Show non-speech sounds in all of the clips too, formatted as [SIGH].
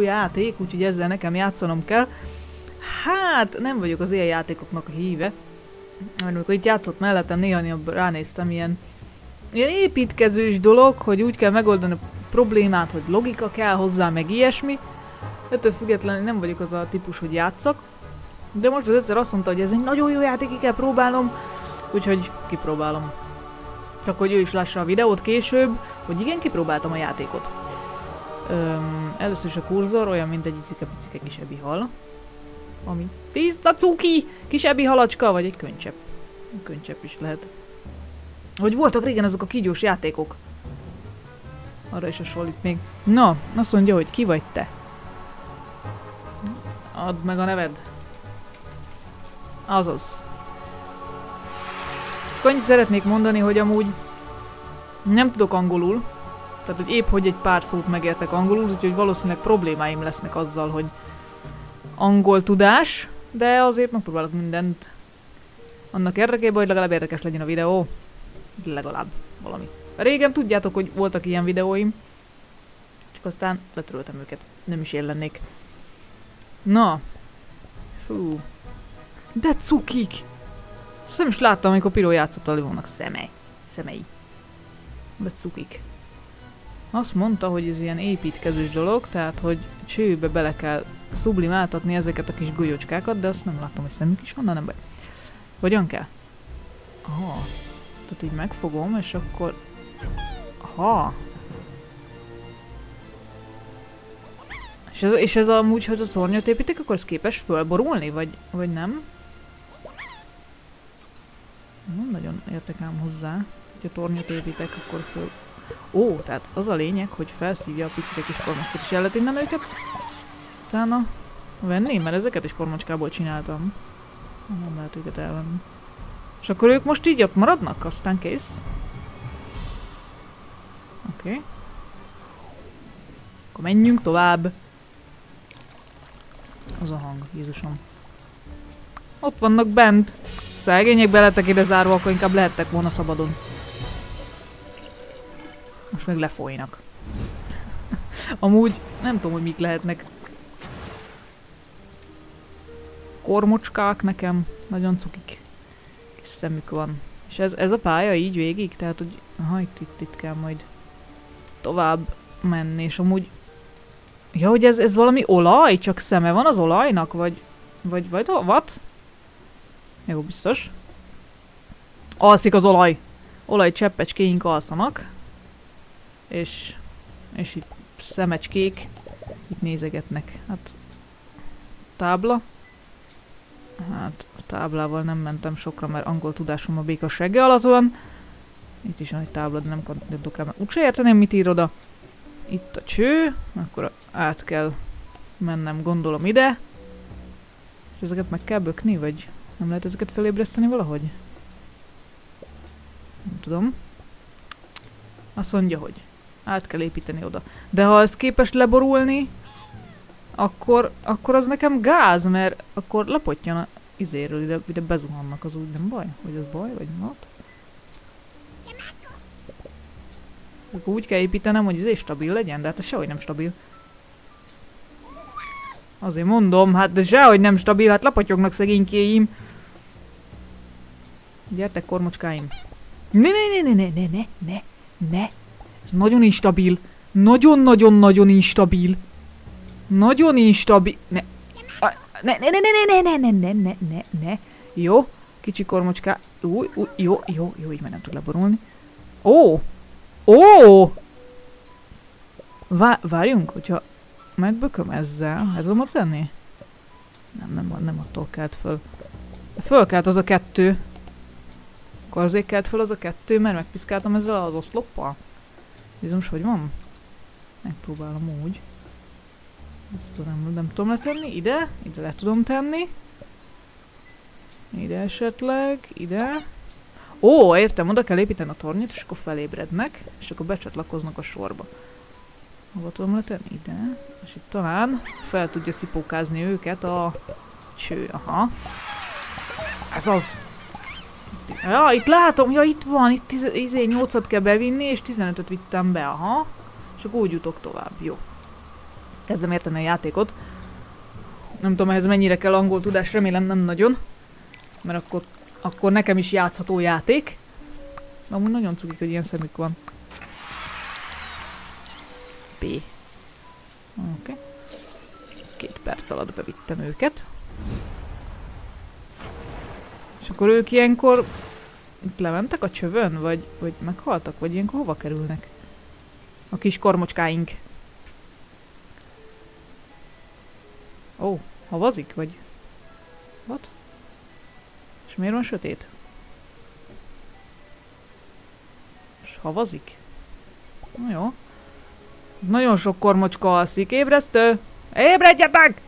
játék, úgyhogy ezzel nekem játszanom kell. Hát, nem vagyok az ilyen játékoknak a híve. Mert amikor itt játszott mellettem, néha ránéztem ilyen, ilyen építkezős dolog, hogy úgy kell megoldani a problémát, hogy logika kell hozzá, meg ilyesmi. Ettől függetlenül nem vagyok az a típus, hogy játszak. De most az egyszer azt mondta, hogy ez egy nagyon jó játék, ki kell próbálnom, úgyhogy kipróbálom. Csak hogy ő is lássa a videót később, hogy igen, kipróbáltam a játékot. Öm, először is a kurzor olyan, mint egy icike-picike kisebbi hal. Ami tiszta cuki! Kisebbi halacska, vagy egy könycsepp. Könycsepp is lehet. Hogy voltak régen azok a kígyós játékok. Arra is hasonlít még. Na, azt mondja, hogy ki vagy te? Add meg a neved. Azaz. Annyit szeretnék mondani, hogy amúgy nem tudok angolul, tehát, hogy épp hogy egy pár szót megértek angolul, úgyhogy valószínűleg problémáim lesznek azzal, hogy angol tudás, de azért megpróbálok mindent annak érdekében, hogy legalább érdekes legyen a videó. Legalább valami. Régen tudjátok, hogy voltak ilyen videóim, csak aztán letöröltem őket. Nem is én lennék. Na. Fú. De cukik! Azt nem is láttam, amikor Piró játszott a Livónak szemei. Szemei. De cukik. Azt mondta, hogy ez ilyen építkezős dolog, tehát hogy csőbe bele kell sublimáltatni ezeket a kis golyócskákat, de azt nem látom, hogy szemük is van, nem baj. Hogyan kell? Aha. Tehát így megfogom, és akkor... Aha. És ez, és ez amúgy, hogy a tornyot építik, akkor ez képes fölborulni, vagy, vagy nem? Nem nagyon értek ám hozzá, hogy a tornyot építek, akkor föl Ó, tehát az a lényeg, hogy felszívja a picike kis kormocskat, és el lehet innen őket utána venni, mert ezeket is kormocskából csináltam. Nem lehet őket elvenni. És akkor ők most így ott maradnak, aztán kész. Oké. Okay. Akkor menjünk tovább. Az a hang, Jézusom. Ott vannak bent. Szegények beletek ide zárva, akkor inkább lehettek volna szabadon. Most meg lefolynak. [LAUGHS] Amúgy nem tudom, hogy mik lehetnek. Kormocskák nekem. Nagyon cukik. Kis szemük van. És ez, ez a pálya így végig? Tehát, hogy aha, itt, itt, itt kell majd tovább menni, és amúgy Ja, hogy ez, ez valami olaj? Csak szeme van az olajnak? Vagy, vagy, vagy, what? Jó, biztos. Alszik az olaj. Olajcseppecskéink alszanak és, és itt szemecskék itt nézegetnek. Hát tábla. Hát a táblával nem mentem sokra, mert angol tudásom a béka segge alatt van. Itt is van egy tábla, de nem tudok rá, mert úgyse érteném, mit ír oda. Itt a cső, akkor át kell mennem, gondolom ide. És ezeket meg kell bökni, vagy nem lehet ezeket felébreszteni valahogy? Nem tudom. Azt mondja, hogy át kell építeni oda. De ha ez képes leborulni, akkor, akkor az nekem gáz, mert akkor lepottyan a izéről, ide, ide bezuhannak az úgy, nem baj? Vagy az baj, vagy not? Akkor úgy kell építenem, hogy izé stabil legyen, de hát ez sehogy nem stabil. Azért mondom, hát de sehogy nem stabil, hát lapotyognak szegénykéim. Gyertek, kormocskáim. Ne, ne, ne, ne, ne, ne, ne, ne, ez nagyon instabil. Nagyon-nagyon-nagyon instabil. Nagyon instabil. Ne. Ne, ne, ne, ne, ne, ne, ne, ne, ne, ne, ne. Jó. Kicsi kormocska. Új, új, jó, jó, jó, így már nem tud leborulni. Ó! Ó! Vá várjunk, hogyha megbököm ezzel, el tudom ott lenni? Nem, nem, nem attól kelt föl. Fölkelt az a kettő. Akkor azért kelt föl az a kettő, mert megpiszkáltam ezzel az oszloppal. Bizonyos, hogy van? Megpróbálom úgy. Ezt tudom, nem tudom letenni. Ide, ide le tudom tenni. Ide esetleg, ide. Ó, értem, oda kell építeni a tornyot, és akkor felébrednek, és akkor becsatlakoznak a sorba. Hova tudom letenni? Ide. És itt talán fel tudja szipókázni őket a cső. Aha. Ez az! Ja, itt látom, ja itt van, itt izé 8-at kell bevinni, és 15-öt vittem be, aha. És akkor úgy jutok tovább, jó. Kezdem érteni a játékot. Nem tudom, ehhez mennyire kell angol tudás, remélem nem nagyon. Mert akkor, akkor nekem is játszható játék. De amúgy nagyon cukik, hogy ilyen szemük van. P. Oké. Okay. Két perc alatt bevittem őket. És akkor ők ilyenkor itt lementek a csövön, vagy, vagy meghaltak, vagy ilyenkor hova kerülnek? A kis kormocskáink. Ó, oh, havazik, vagy? What? És miért van sötét? És havazik? Na jó. Nagyon sok kormocska alszik. Ébresztő! Ébredjetek!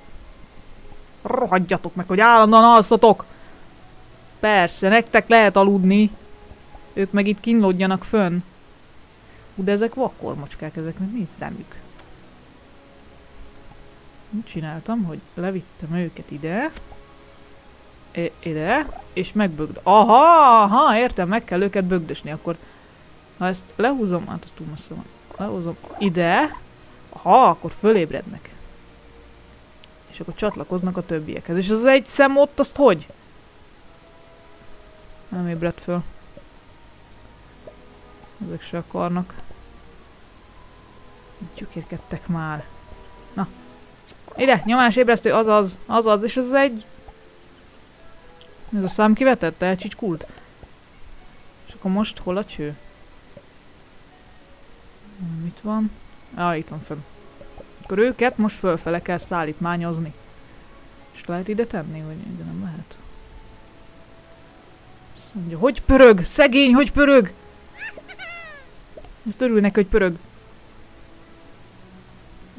Rohadjatok meg, hogy állandóan alszotok! Persze, nektek lehet aludni. Ők meg itt kínlódjanak fönn. De ezek vakkormocskák, ezeknek nincs szemük. Mit csináltam, hogy levittem őket ide. I ide, és megbögd... Aha, aha, értem, meg kell őket bögdösni, akkor... Ha ezt lehúzom, hát ez túl messze van. Lehúzom ide, aha, akkor fölébrednek. És akkor csatlakoznak a többiekhez. És az egy szem ott, azt hogy? Nem ébredt föl. Ezek se akarnak. Gyökérkedtek már. Na. Ide, nyomás ébresztő, azaz, azaz, és ez egy... Ez a szám kivetett, elcsicskult. És akkor most hol a cső? Mit van? Ah, itt van fönn. Akkor őket most fölfele kell szállítmányozni. És lehet ide tenni, vagy ide nem lehet? Mondja, hogy pörög? Szegény, hogy pörög? Ezt örülnek, hogy pörög.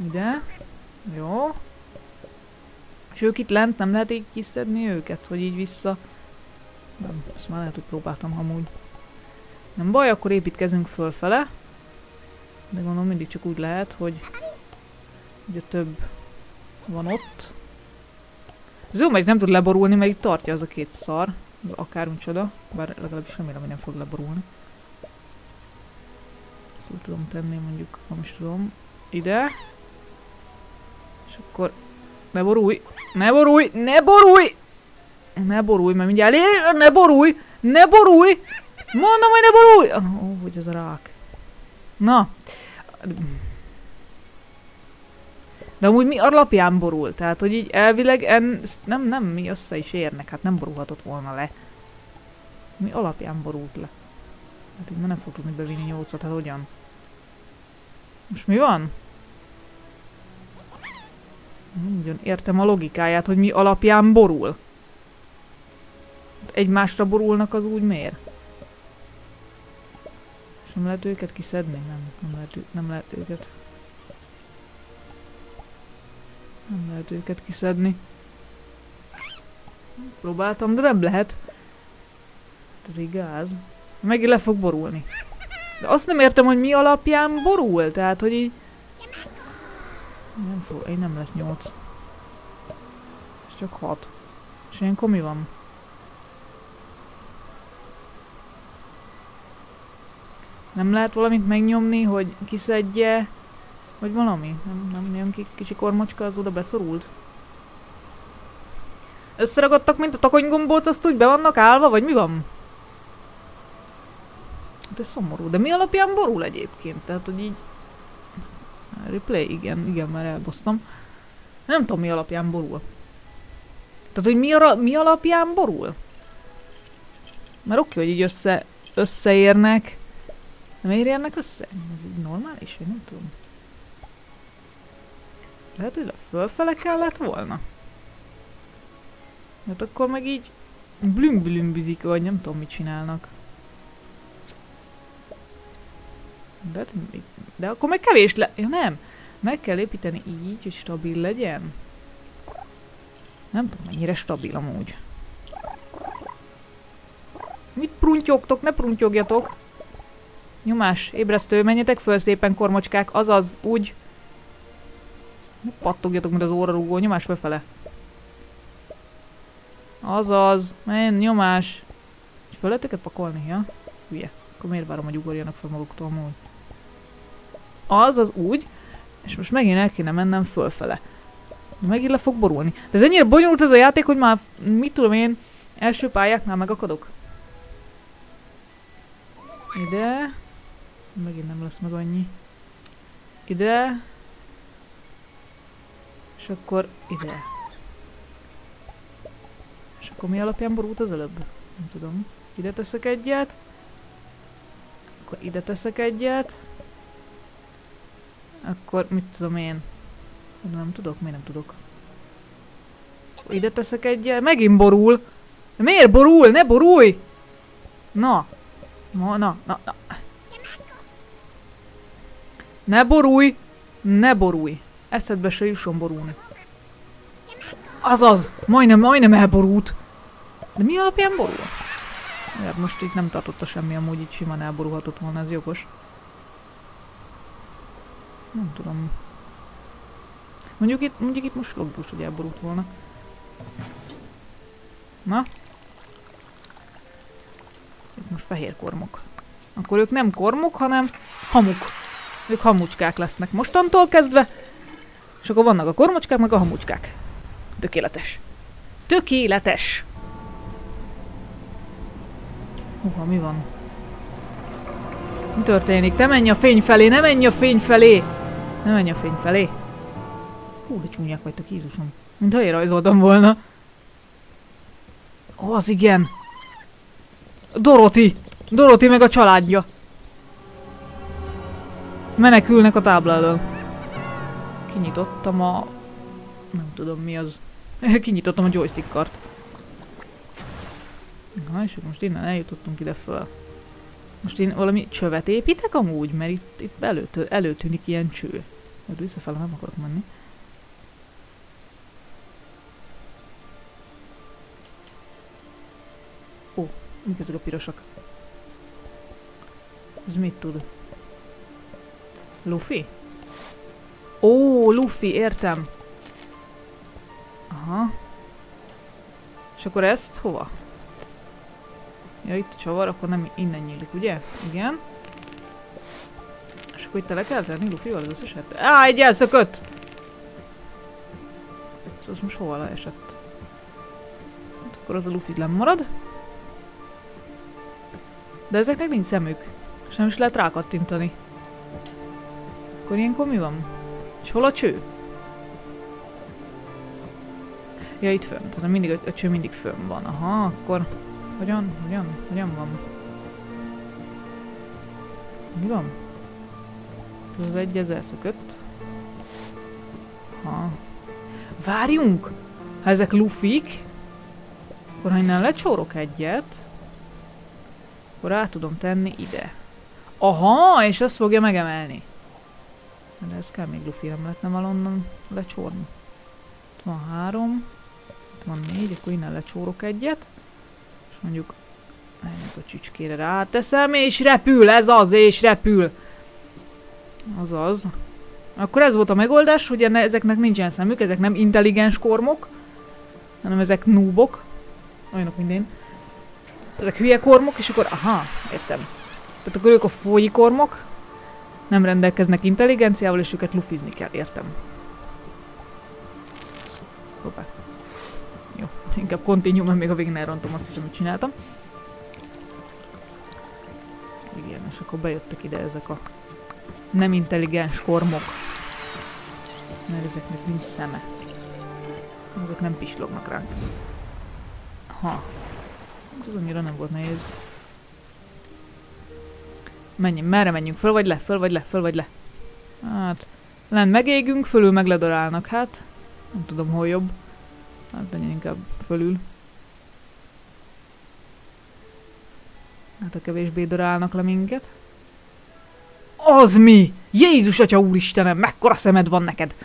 Ide. Jó. És ők itt lent nem lehet így kiszedni őket, hogy így vissza... Nem, ezt már lehet, hogy próbáltam amúgy. Nem baj, akkor építkezünk fölfele. De gondolom mindig csak úgy lehet, hogy ugye több van ott. Ez jó, mert nem tud leborulni, mert itt tartja az a két szar. Az akármicsoda. Bár legalábbis remélem, hogy nem fog leborulni. Ezt tudom tenni mondjuk, nem is tudom. Ide. És akkor ne borulj! Ne borulj! Ne borulj! Ne borulj, mert mindjárt elé... Ne borulj! Ne borulj! Mondom, hogy ne borulj! Ó, oh, hogy ez a rák. Na. De amúgy mi alapján borul? Tehát, hogy így elvileg en, nem, nem, mi össze is érnek, hát nem borulhatott volna le. Mi alapján borult le? Hát így nem fog tudni bevinni nyolcat, hát hogyan? Most mi van? Nagyon értem a logikáját, hogy mi alapján borul. Egymásra borulnak az úgy miért? És nem lehet őket kiszedni? Nem, nem lehet, nem lehet őket. Nem lehet őket kiszedni. Próbáltam, de nem lehet. Ez igaz. Megint le fog borulni. De azt nem értem, hogy mi alapján borul. Tehát, hogy így... Nem fog, én nem lesz nyolc. Ez csak hat. És ilyenkor mi van? Nem lehet valamit megnyomni, hogy kiszedje, vagy valami? Nem, nem ki kicsi kormocska, az oda beszorult? Összeragadtak, mint a takonygombóc, azt úgy be vannak állva, vagy mi van? Ez szomorú, de mi alapján borul egyébként? Tehát, hogy így... Replay, igen, igen, már elbosztam. Nem tudom, mi alapján borul. Tehát, hogy mi, ara, mi alapján borul? Mert oké, hogy így össze, összeérnek. Nem érnek össze? Ez így normális, vagy nem tudom. Lehet, hogy fölfele kellett volna? Hát akkor meg így blümblümbizik, vagy nem tudom, mit csinálnak. De, hát de akkor meg kevés le... Ja nem! Meg kell építeni így, hogy stabil legyen. Nem tudom, mennyire stabil amúgy. Mit pruntyogtok? Ne pruntyogjatok! Nyomás, ébresztő, menjetek föl szépen kormocskák, azaz, úgy. Pattogjatok, mint az órarúgó, nyomás fölfele. Azaz, menj, nyomás. Föl lehet őket pakolni, ja? Hülye. Akkor miért várom, hogy ugorjanak fel maguktól amúgy? Az, az úgy. És most megint el kéne mennem fölfele. Megint le fog borulni. De ez ennyire bonyolult ez a játék, hogy már, mit tudom én, első pályáknál megakadok. Ide. Megint nem lesz meg annyi. Ide. És akkor ide. És akkor mi alapján borult az előbb? Nem tudom. Ide teszek egyet. Akkor ide teszek egyet. Akkor mit tudom én? Nem tudok, miért nem tudok? Ide teszek egyet. Megint borul. Miért borul? Ne borulj! Na. Na, na, na, na. Ne borulj! Ne borulj! Eszedbe se jusson borulni. Azaz! Majdnem, majdnem elborult. De mi alapján borul? Ja, most itt nem tartotta semmi, amúgy itt simán elborulhatott volna, ez jogos. Nem tudom. Mondjuk itt, mondjuk itt most logikus, hogy elborult volna. Na? Itt most fehér kormok. Akkor ők nem kormok, hanem hamuk. Ők hamucskák lesznek mostantól kezdve. És akkor vannak a kormocskák, meg a hamucskák. Tökéletes. Tökéletes! Húha, mi van? Mi történik? Te menj a fény felé, ne menj a fény felé! Ne menj a fény felé! Hú, de csúnyák vagytok, Jézusom. Mintha én rajzoltam volna. Ó, az igen! Doroti! Doroti meg a családja! Menekülnek a elől. Kinyitottam a... Nem tudom mi az. [LAUGHS] Kinyitottam a joystick kart. Na, és most innen eljutottunk ide föl. Most én valami csövet építek amúgy, mert itt, itt előtt, előtűnik ilyen cső. Mert visszafele nem akarok menni. Ó, mik ezek a pirosak? Ez mit tud? Luffy? Ó, Luffy, értem. Aha. És akkor ezt hova? Ja, itt a csavar, akkor nem innen nyílik, ugye? Igen. És akkor itt le kell tenni Luffy-val az összeset? Á, egy elszökött! És az most hova leesett? Hát akkor az a Luffy nem marad. De ezeknek nincs szemük. És nem is lehet rákattintani. Akkor ilyenkor mi van? És hol a cső? Ja, itt fönt. Tehát mindig a cső mindig fönn van. Aha, akkor... Hogyan? Hogyan? Hogyan van? Mi van? Ez az egy, ez elszökött. Ha. Várjunk! Ha ezek lufik, akkor ha innen lecsórok egyet, akkor át tudom tenni ide. Aha, és azt fogja megemelni. De ez kell még lufi, nem lehetne valonnan lecsórni. Itt van három, itt van négy, akkor innen lecsórok egyet. És mondjuk ennek a csücskére ráteszem, és repül, ez az, és repül. Azaz. Akkor ez volt a megoldás, hogy enne, ezeknek nincsen szemük, ezek nem intelligens kormok, hanem ezek núbok. Olyanok, mint én. Ezek hülye kormok, és akkor, aha, értem. Tehát akkor ők a folyi kormok, nem rendelkeznek intelligenciával, és őket lufizni kell, értem. Hoppá. Jó, inkább continue, mert még a végén elrontom azt is, amit csináltam. Igen, és akkor bejöttek ide ezek a nem intelligens kormok. Mert ezeknek nincs szeme. Ezek nem pislognak ránk. Ha. Ez annyira nem volt nehéz. Menjünk, merre menjünk? Föl vagy le? Föl vagy le? Föl vagy le? Hát, lent megégünk, fölül meg ledorálnak, hát. Nem tudom, hol jobb. Hát legyen inkább fölül. Hát a kevésbé dorálnak le minket. Az mi? Jézus atya úristenem, mekkora szemed van neked?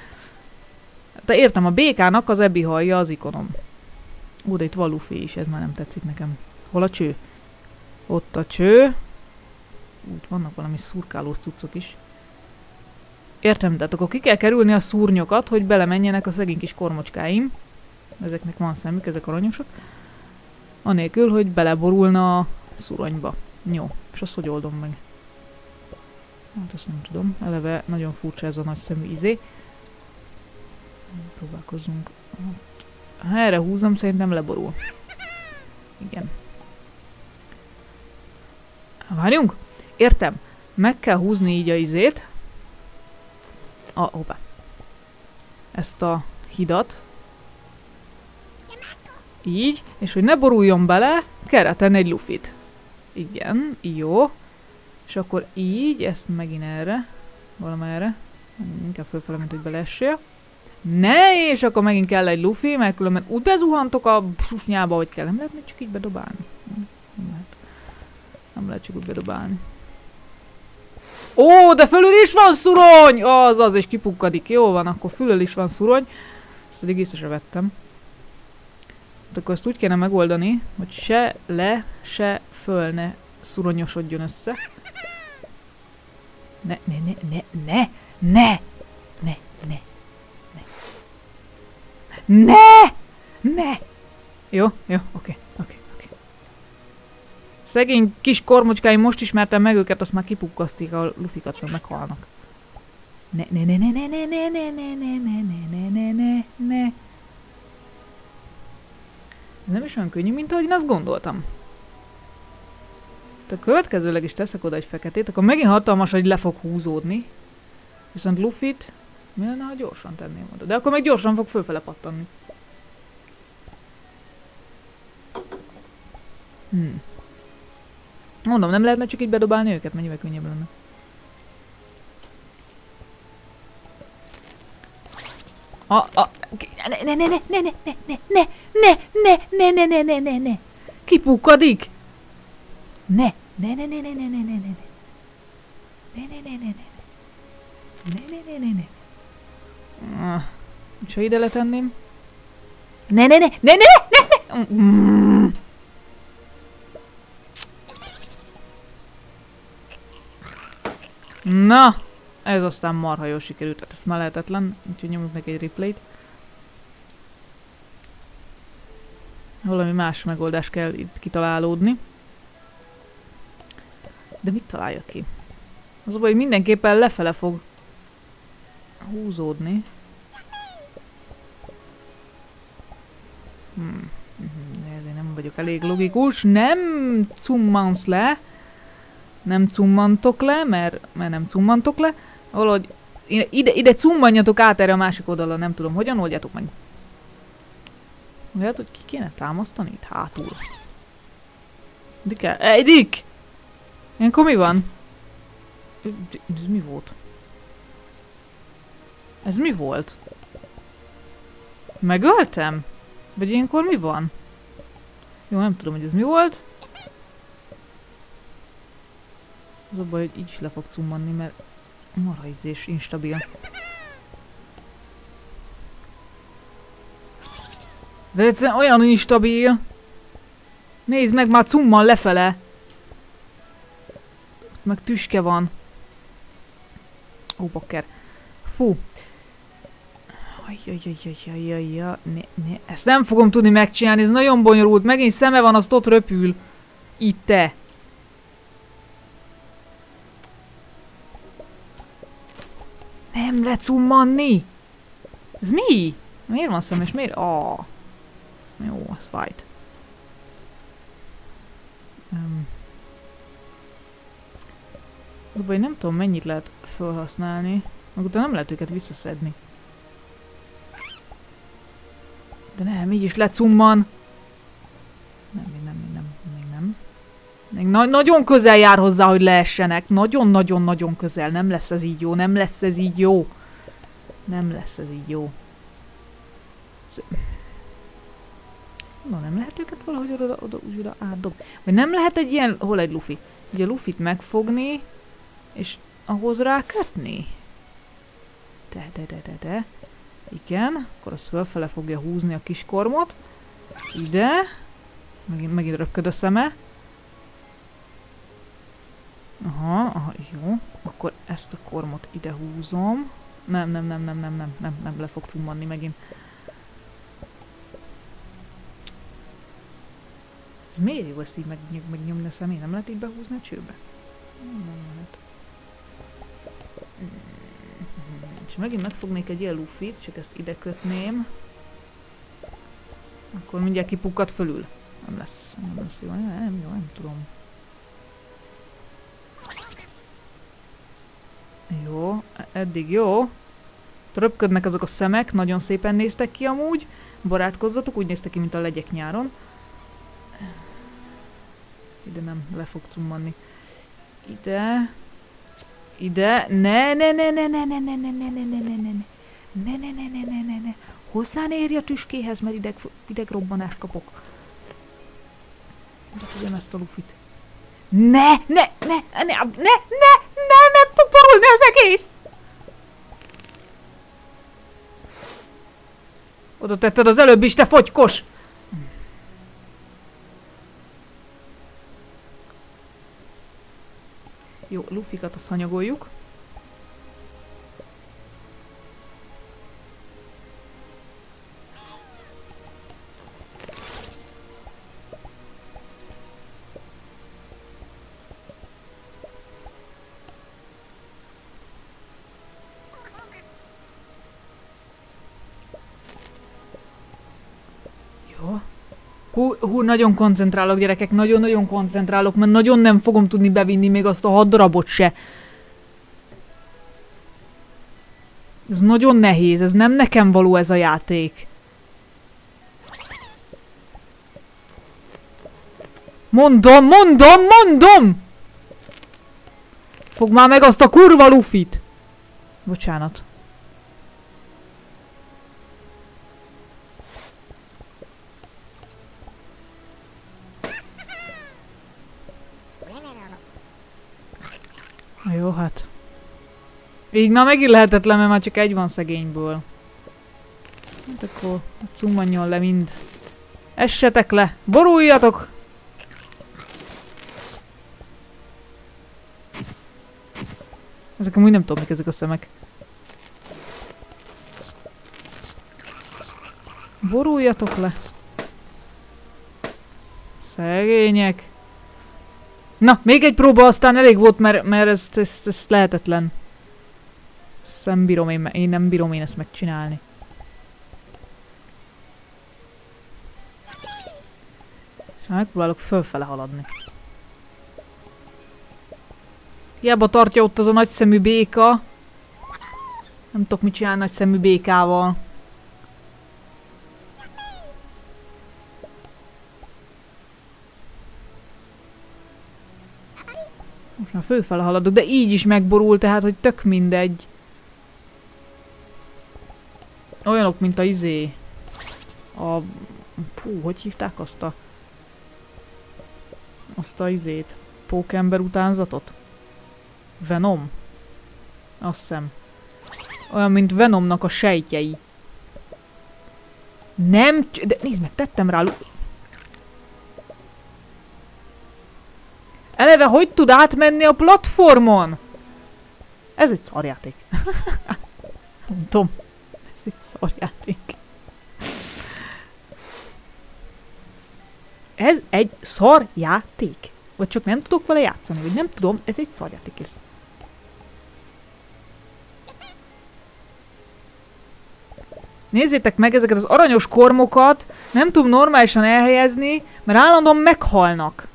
Te értem, a békának az ebbi hallja az ikonom. Ó, de itt van is, ez már nem tetszik nekem. Hol a cső? Ott a cső. Úgy vannak valami szurkáló cuccok is. Értem, tehát akkor ki kell kerülni a szúrnyokat, hogy belemenjenek a szegény kis kormocskáim. Ezeknek van szemük, ezek aranyosak. Anélkül, hogy beleborulna a szuronyba. Jó, és azt hogy oldom meg? Hát azt nem tudom. Eleve nagyon furcsa ez a nagy szemű izé. Próbálkozzunk. Ha erre húzom, szerintem leborul. Igen. Várjunk? Értem. Meg kell húzni így a izét. A, hoppá. Ezt a hidat. Így, és hogy ne boruljon bele, kell tenni egy lufit. Igen, jó. És akkor így, ezt megint erre, valamerre, inkább fölfele, mint hogy beleessél. Ne, és akkor megint kell egy lufi, mert különben úgy bezuhantok a susnyába, hogy kell. Nem lehet még csak így bedobálni. Nem lehet. Nem lehet csak úgy bedobálni. Ó, de fölül is van szurony! Az, az, és kipukkadik. Jó van, akkor fülül is van szurony. Ezt eddig észre vettem. Hát akkor ezt úgy kéne megoldani, hogy se le, se föl ne szuronyosodjon össze. Ne, ne, ne, ne, ne, ne, ne, ne, ne. Ne! Ne! Jó, jó, oké, oké. Szegény kis kormocskáim most ismertem meg őket, azt már kipukkasztik a lufikat, meg meghalnak. Ne, ne, ne, ne, ne, ne, ne, ne, ne, ne, ne, ne, ne, ne, ne, ne. Ez nem is olyan könnyű, mint ahogy én azt gondoltam. De következőleg is teszek oda egy feketét, akkor megint hatalmas, hogy le fog húzódni. Viszont Luffy-t mi lenne, ha gyorsan tenném oda? De akkor meg gyorsan fog fölfele pattanni. Hmm. Mondom, nem lehetne csak így bedobálni őket, mennyivel könnyebb lenne. A, a, ne, ne, ne, ne, ne, ne, ne, ne, ne, ne, ne, ne, ne, ne, ne, ne, kipukkadik! Ne, ne, ne, ne, ne, ne, ne, ne, ne, ne. Ne, ne, ne, ne, ne. Ne, ne, ne, ne, ne. Ah, és ha ide letenném? Ne, ne, ne, ne, ne, ne, ne! Na, ez aztán marha jól sikerült, hát ez már lehetetlen, úgyhogy nyomjuk meg egy replayt. Valami más megoldás kell itt kitalálódni. De mit találja ki? Az hogy mindenképpen lefele fog húzódni. Hmm. De ezért nem vagyok elég logikus. Nem cummansz le. Nem cummantok le, mert, mert nem cummantok le. Valahogy ide, ide cummanjatok át erre a másik oldalra, nem tudom, hogyan oldjátok meg. Lehet, hogy ki kéne támasztani itt hátul. Dike, Ej, Dick! Ilyenkor mi van? Ez mi volt? Ez mi volt? Megöltem? Vagy ilyenkor mi van? Jó, nem tudom, hogy ez mi volt. Az a baj, hogy így is le fog cummanni, mert marhaizés instabil. De egyszerűen olyan instabil. Nézd meg, már cumman lefele. Ott meg tüske van. Ó, bakker. Fú. Ajjajajajajajajaj, ne, ne, ezt nem fogom tudni megcsinálni, ez nagyon bonyolult. Megint szeme van, azt ott röpül. Itt te. Nem lecummanni! Ez mi? Miért van szem és miért? Ah. Jó, az fájt. Um. Az nem tudom mennyit lehet felhasználni. Meg nem lehet őket visszaszedni. De nem, így is lecumman. Nem, még nem, még nem, még nem. Még na nagyon közel jár hozzá, hogy leessenek. Nagyon-nagyon-nagyon közel. Nem lesz ez így jó, nem lesz ez így jó. Nem lesz ez így jó. Na, nem lehet őket valahogy oda, oda, oda átdob. Vagy nem lehet egy ilyen... Hol egy lufi? Ugye a lufit megfogni, és ahhoz rákötni? De, de, de, de, de. Igen, akkor az fölfele fogja húzni a kis kormot. Ide. Megint, megint röpköd a szeme. Aha, aha, jó. Akkor ezt a kormot ide húzom. Nem, nem, nem, nem, nem, nem, nem, nem, le fog cummanni megint. Ez miért jó ezt így meg, megnyomni a szemét? Nem lehet így behúzni a csőbe? Nem lehet. És megint megfognék egy ilyen lufit, csak ezt ide kötném. Akkor mindjárt kipukkad fölül. Nem lesz, nem lesz jó, nem jó, nem tudom. Jó, eddig jó. Röpködnek azok a szemek, nagyon szépen néztek ki amúgy. Barátkozzatok, úgy néztek ki, mint a legyek nyáron. Ide nem le fog cummanni. Ide. Ide. Ne, ne, ne, ne, ne, ne, ne, ne, ne, ne, ne, ne, ne, ne. Ne, ne, ne, ne, ne, ne, ne. Hozzá ne érj a tüskéhez, mert ideg, idegrobbanást kapok. De ezt a lufit. Ne, ne, ne, ne, ne, ne, borulni az egész! Oda tetted az előbb is, te fogykos! Jó, lufikat azt hanyagoljuk. Nagyon koncentrálok gyerekek, nagyon-nagyon koncentrálok, mert nagyon nem fogom tudni bevinni még azt a hat darabot se. Ez nagyon nehéz, ez nem nekem való ez a játék. Mondom, mondom, mondom! Fog már meg azt a kurva lufit! Bocsánat. Jó, hát. Így már megint lehetetlen, mert már csak egy van szegényből. Hát akkor cummanjon le mind. Essetek le! Boruljatok! Ezek amúgy nem tudom, mik ezek a szemek. Boruljatok le! Szegények! Na, még egy próba, aztán elég volt, mert, mert ez, ez, ez lehetetlen. Ezt nem bírom én, én nem bírom én ezt megcsinálni. És megpróbálok fölfele haladni. Hiába tartja ott az a nagyszemű béka. Nem tudok mit csinálni nagyszemű békával. Már fölfele haladok, de így is megborul, tehát hogy tök mindegy. Olyanok, mint a izé. A... Pú, hogy hívták azt a... Azt a izét. Pókember utánzatot? Venom? Azt hiszem. Olyan, mint Venomnak a sejtjei. Nem... De nézd meg, tettem rá... Eleve hogy tud átmenni a platformon? Ez egy szarjáték. [LAUGHS] Nem tudom. Ez egy szarjáték. Ez egy szarjáték. Vagy csak nem tudok vele játszani, vagy nem tudom, ez egy szarjáték. Ez. Nézzétek meg ezeket az aranyos kormokat, nem tudom normálisan elhelyezni, mert állandóan meghalnak.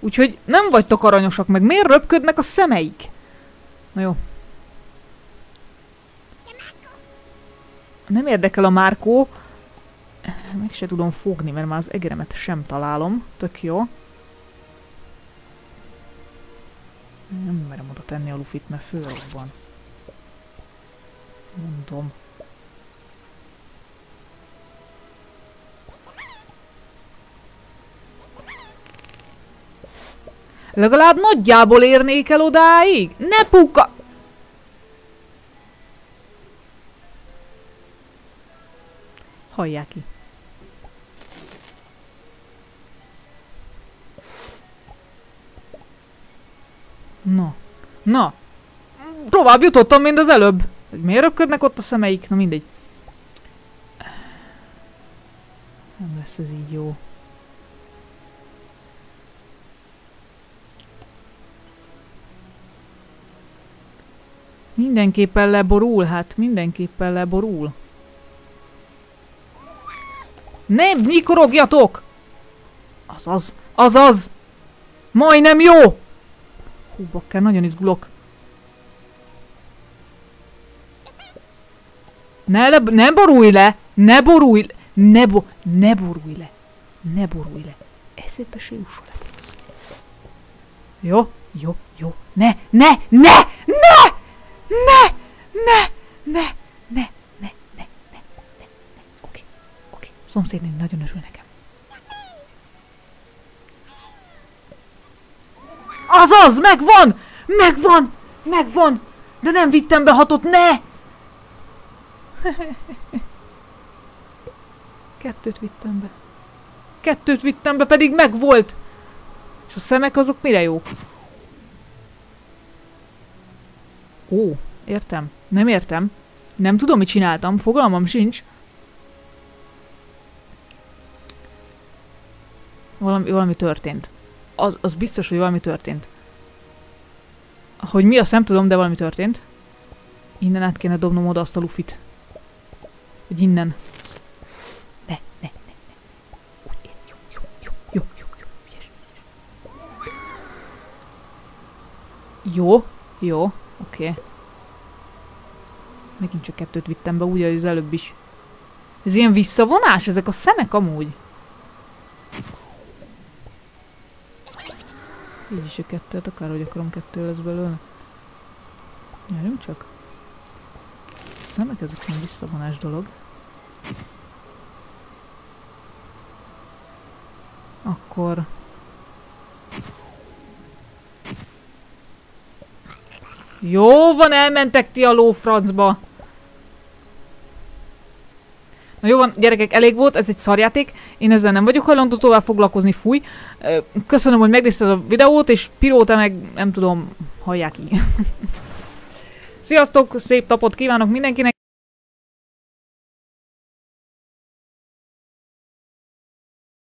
Úgyhogy nem vagytok aranyosak, meg miért röpködnek a szemeik? Na jó. Nem érdekel a Márkó. Meg se tudom fogni, mert már az egeremet sem találom. Tök jó. Nem merem oda tenni a lufit, mert fölrobban. Mondom. Legalább nagyjából érnék el odáig. Ne puka... Hallják ki. Na. Na. Tovább jutottam, mint az előbb. Miért röpködnek ott a szemeik? Na mindegy. Nem lesz ez így jó. Mindenképpen leborul, hát mindenképpen leborul. Nem nyikorogjatok! Azaz, azaz! Majdnem jó! Hú, bakker, nagyon izgulok. Ne, le, ne borulj le! Ne borulj le! Ne, bo, ne borulj le! Ne borulj le! Eszedbe se jusson le. Jó, jó, jó. Ne, ne, ne, ne! Ne! Ne! Ne! Ne! Ne! Ne! Ne! Ne! ne. Oké, oké. Szomszédnéni nagyon örül nekem. Azaz! Megvan! Megvan! Megvan! De nem vittem be hatot, ne! [LAUGHS] Kettőt vittem be. Kettőt vittem be, pedig megvolt! És a szemek azok mire jók? Ó, értem. Nem értem. Nem tudom, mit csináltam, fogalmam sincs. Valami, valami történt. Az, az biztos, hogy valami történt. Hogy mi, azt nem tudom, de valami történt. Innen át kéne dobnom oda azt a lufit. Hogy innen. Ne, ne, ne, ne. Úgy, jó, jó, jó, jó, jó, jó, ügyes. Jó, jó, oké. Okay. Megint csak kettőt vittem be, úgy, ahogy az előbb is. Ez ilyen visszavonás? Ezek a szemek amúgy? Így is a kettőt, akárhogy akarom kettő lesz belőle. Járjunk csak. A szemek ezek ilyen visszavonás dolog. Akkor... Jó van, elmentek ti a lófrancba. Na jó van, gyerekek, elég volt, ez egy szarjáték. Én ezzel nem vagyok hajlandó tovább foglalkozni, fúj. Köszönöm, hogy megnézted a videót, és Piróta meg, nem tudom, hallják így. [LAUGHS] Sziasztok, szép tapot kívánok mindenkinek!